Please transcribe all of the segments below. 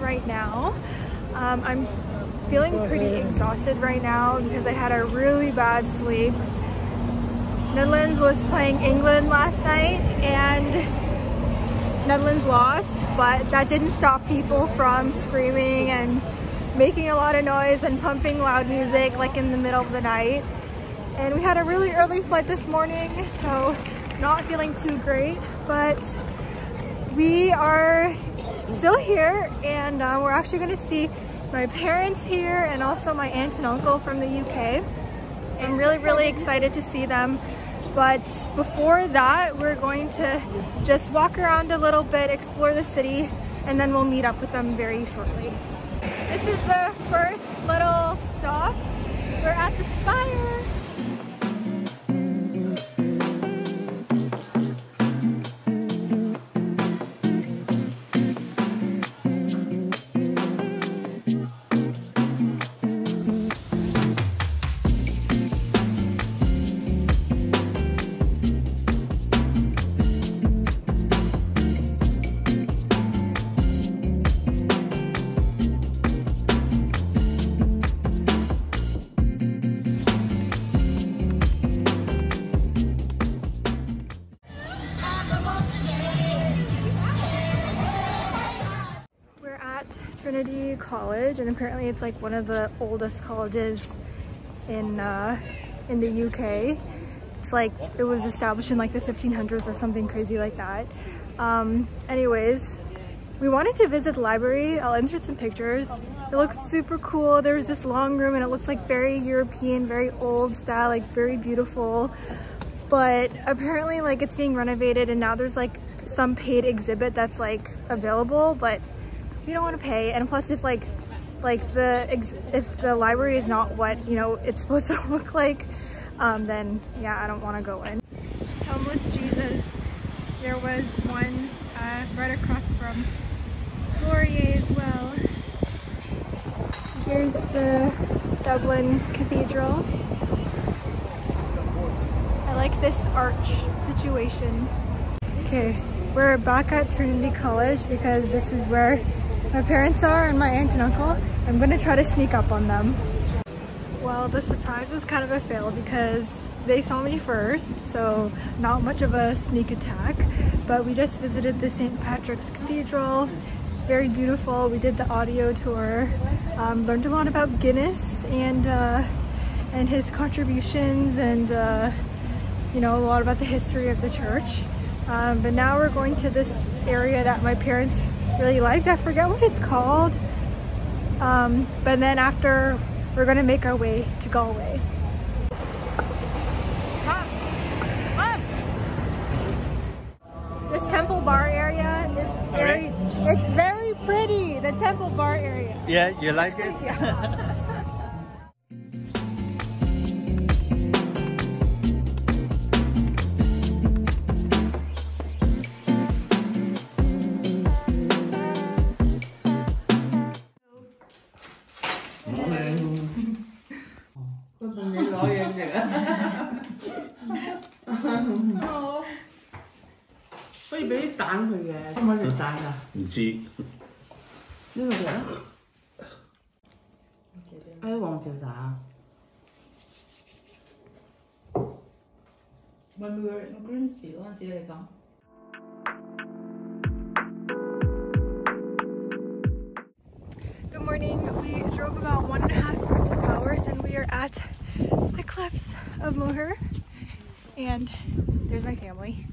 Right now. Um, I'm feeling pretty exhausted right now because I had a really bad sleep. Netherlands was playing England last night and Netherlands lost, but that didn't stop people from screaming and making a lot of noise and pumping loud music like in the middle of the night. And we had a really early flight this morning, so not feeling too great, but we are still here and uh, we're actually gonna see my parents here and also my aunt and uncle from the UK. So I'm really, really excited to see them. But before that, we're going to just walk around a little bit, explore the city, and then we'll meet up with them very shortly. This is the first little stop. We're at the Spire. Trinity College and apparently it's like one of the oldest colleges in uh, in the UK. It's like it was established in like the 1500s or something crazy like that. Um, anyways, we wanted to visit the library. I'll insert some pictures. It looks super cool. There's this long room and it looks like very European, very old style, like very beautiful. But apparently like it's being renovated and now there's like some paid exhibit that's like available, but we don't want to pay. And plus if like like the if the library is not what you know it's supposed to look like, um, then yeah, I don't want to go in. Homeless Jesus. There was one uh, right across from Laurier as well. Here's the Dublin Cathedral. I like this arch situation. Okay, we're back at Trinity College because this is where my parents are and my aunt and uncle. I'm gonna try to sneak up on them. Well, the surprise was kind of a fail because they saw me first, so not much of a sneak attack. But we just visited the St. Patrick's Cathedral. Very beautiful. We did the audio tour, um, learned a lot about Guinness and uh, and his contributions and uh, you know a lot about the history of the church. Um, but now we're going to this area that my parents really liked. I forget what it's called. Um, but then after, we're gonna make our way to Galway. Mom, Mom. This Temple Bar area is very, it's very pretty, the Temple Bar area. Yeah, you like it? Yeah. 嘅，可唔可以食散㗎？唔知呢个嘅？喺黄条散啊？When we were in Grimsby 嗰阵时，你讲。 Good morning. We drove about one and a half hours and we are at the cliffs of Moher. And there's my family.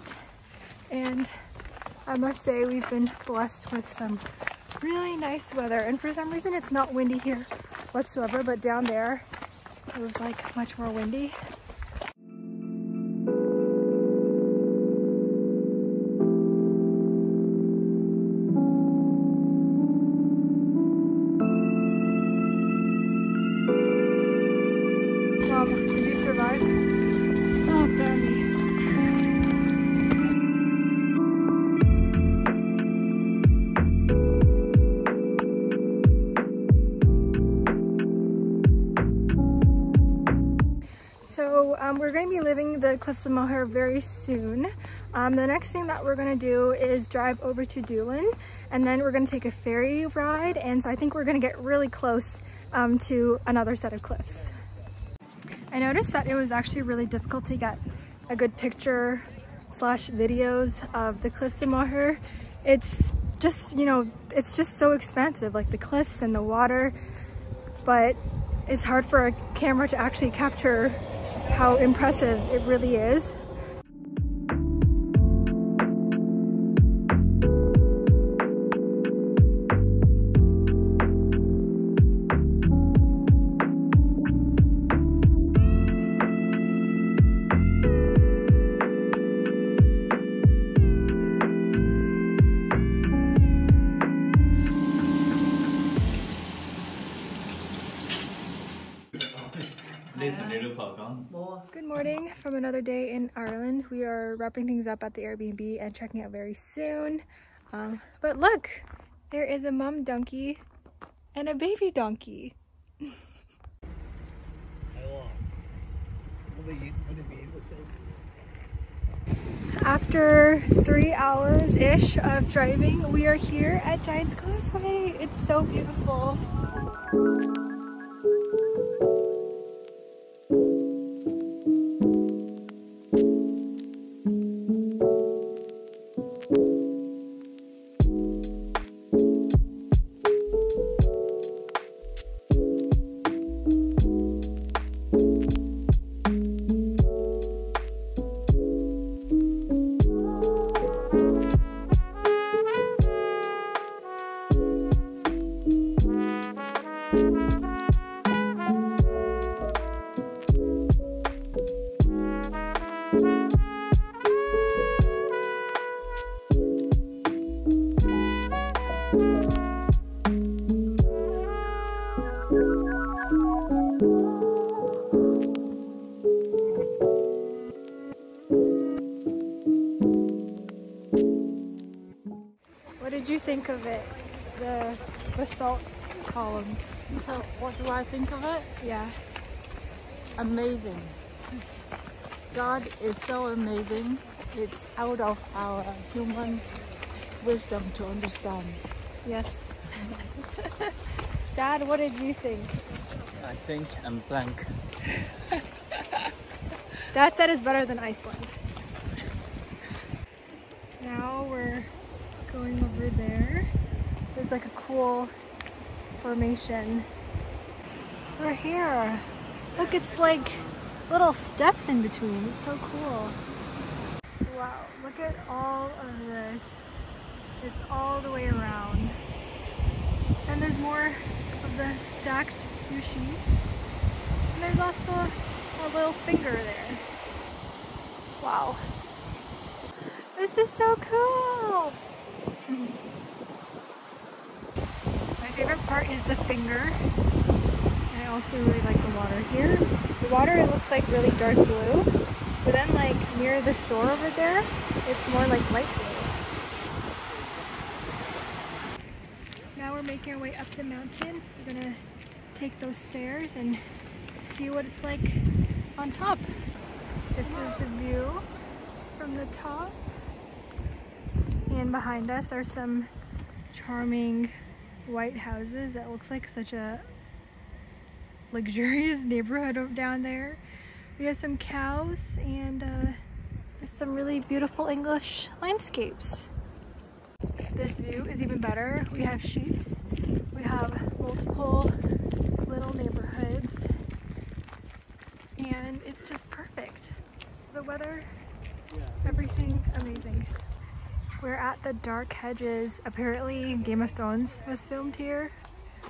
Point and I must say we've been blessed with some really nice weather and for some reason it's not windy here whatsoever, but down there it was like much more windy. Mom, did you survive? Cliffs of Moher very soon. Um, the next thing that we're to do is drive over to Doolin and then we're to take a ferry ride and so I think we're to get really close um, to another set of cliffs. I noticed that it was actually really difficult to get a good picture slash videos of the Cliffs of Moher. It's just, you know, it's just so expansive, like the cliffs and the water, but it's hard for a camera to actually capture how impressive it really is. Morning from another day in Ireland. We are wrapping things up at the Airbnb and checking out very soon. Um, but look, there is a mom donkey and a baby donkey. After three hours-ish of driving, we are here at Giant's Causeway. It's so beautiful. Think of it? The basalt columns. So what do I think of it? Yeah. Amazing. God is so amazing. It's out of our human wisdom to understand. Yes. Dad, what did you think? I think I'm blank. Dad said it's better than Iceland. Now we're going over there. There's like a cool formation. We're here. Look, it's like little steps in between. It's so cool. Wow, look at all of this. It's all the way around. And there's more of the stacked sushi. And there's also a little finger there. Wow. This is so cool! My favorite part is the finger. And I also really like the water here. The water, it looks like really dark blue. But then like near the shore over there, it's more like light blue. Now we're making our way up the mountain. We're gonna take those stairs and see what it's like on top. This is the view from the top. And behind us are some charming white houses. That looks like such a luxurious neighborhood down there. We have some cows and uh, some really beautiful English landscapes. This view is even better. We have sheep. We have multiple little neighborhoods and it's just perfect. The weather, everything amazing. We're at the Dark Hedges. Apparently Game of Thrones was filmed here,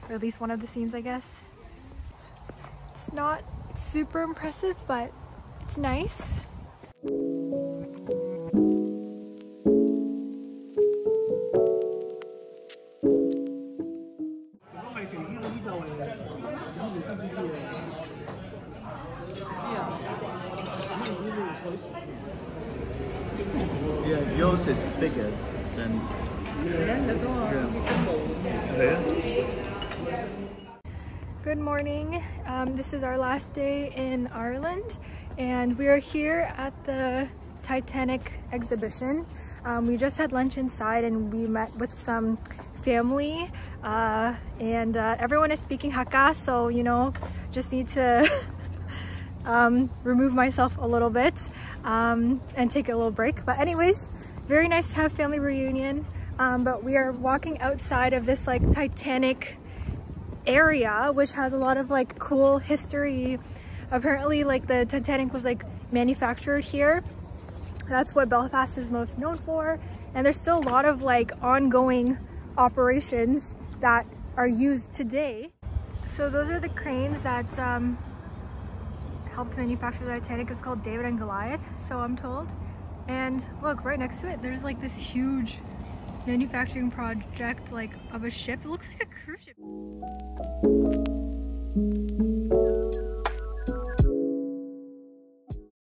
or at least one of the scenes, I guess. It's not super impressive, but it's nice. Bigger than. Good morning. Um, this is our last day in Ireland, and we are here at the Titanic exhibition. Um, we just had lunch inside, and we met with some family, uh, and uh, everyone is speaking Hakka, so you know, just need to um, remove myself a little bit um, and take a little break. But anyways, very nice to have family reunion. Um, but we are walking outside of this like Titanic area which has a lot of like cool history. Apparently like the Titanic was like manufactured here. That's what Belfast is most known for and there's still a lot of like ongoing operations that are used today. So those are the cranes that um, helped manufacture the Titanic. It's called David and Goliath so I'm told and look right next to it there's like this huge manufacturing project like of a ship. It looks like a cruise ship